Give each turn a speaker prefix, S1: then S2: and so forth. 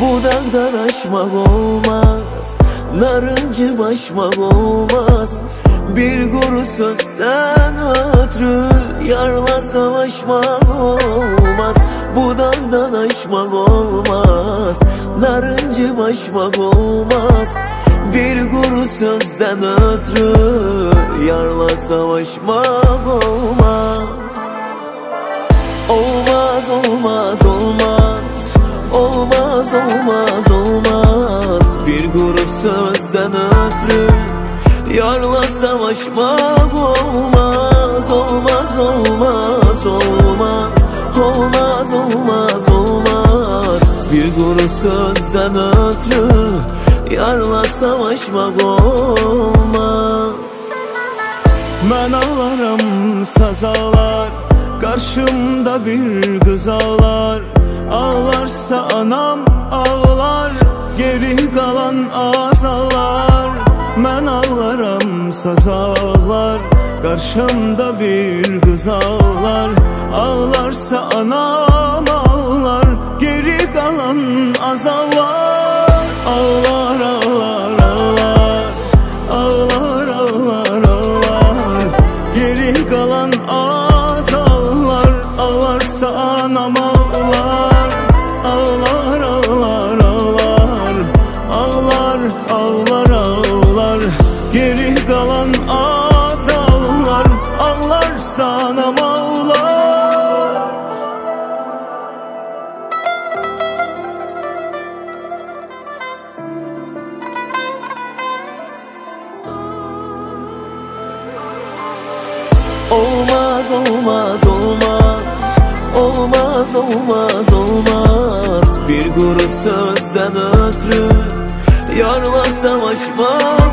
S1: Bu dağdan aşmak olmaz Narıncı başmak olmaz. Bir kuru sözden ötürü Yarla savaşmak olmaz. Bu dağdan aşmak olmaz Narıncı başmak olmaz. Bir kuru sözden ötürü Yarla savaşmak olmaz Olmaz. Olmaz olmaz Olmaz olmaz. Bir kuru sözden ötürü Yarla savaşmak olmaz Olmaz olmaz olmaz. Olmaz olmaz olmaz. Bir kuru sözden ötürü Yarla savaşmak olmaz.
S2: Ben ağlarım sazalar Karşımda bir kız ağlar Ağlarsa anam ağlar Geri kalan azalar. Ben ağlarım saz ağlar Karşımda bir kız ağlar. Ağlarsa anam ağlar Geri kalan azalar. Ağlar ağlar ağlar Geri kalan az ağlar Ağlarsa anam ağlar
S1: Olmaz olmaz olmaz. Olmaz olmaz olmaz. Bir kuru sözden ötürü savaşma.